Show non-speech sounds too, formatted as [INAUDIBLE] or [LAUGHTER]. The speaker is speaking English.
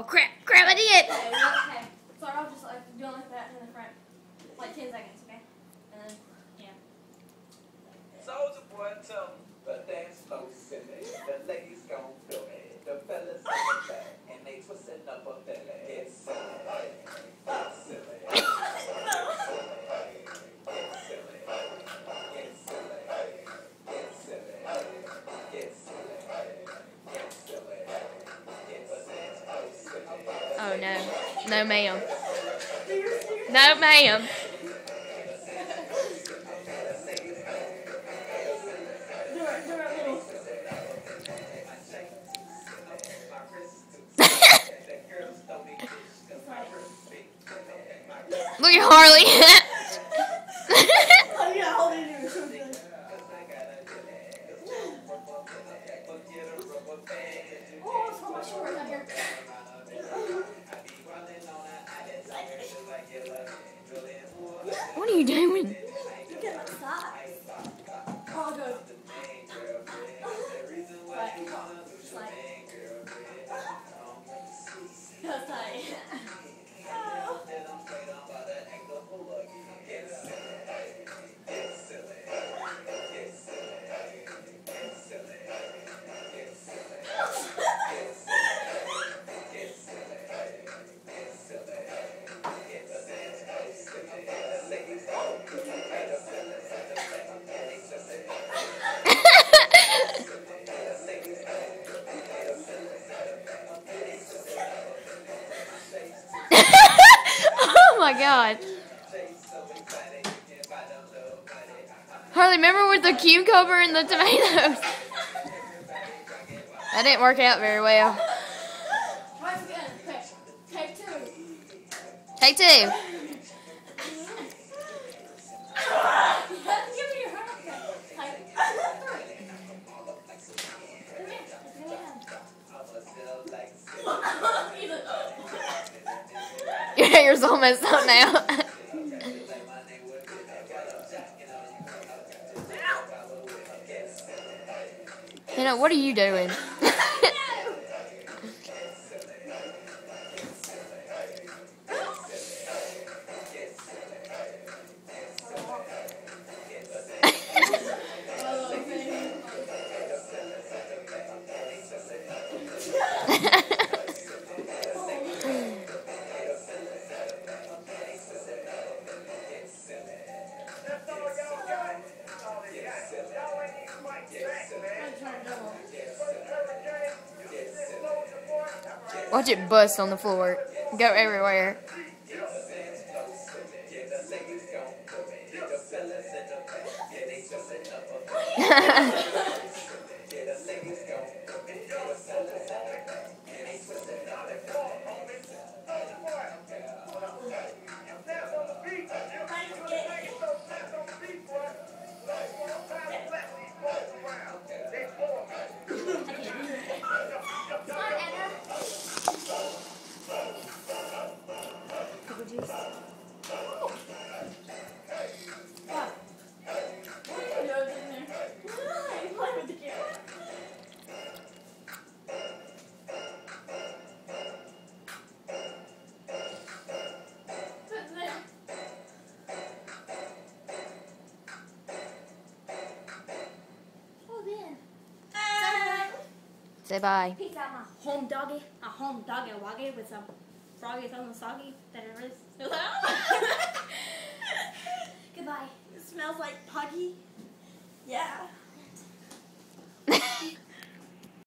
Oh crap! Crap! I did. Okay, okay. Start off just like doing like that in the front, like ten seconds, no! No, ma'am. No, ma'am. [LAUGHS] Look at Harley. [LAUGHS] what are you doing? My god. Harley, remember with the cucumber and the tomatoes? [LAUGHS] That didn't work out very well. Try it again. Okay. Take two. Take two. [LAUGHS] You messed up now. [LAUGHS] know, what are you doing? Watch it bust on the floor. Go everywhere. [LAUGHS] Say bye. Peace out, my home doggy. a home doggy woggy with some froggy something soggy. That it is. [LAUGHS] Goodbye. It smells like puggy. Yeah. [LAUGHS]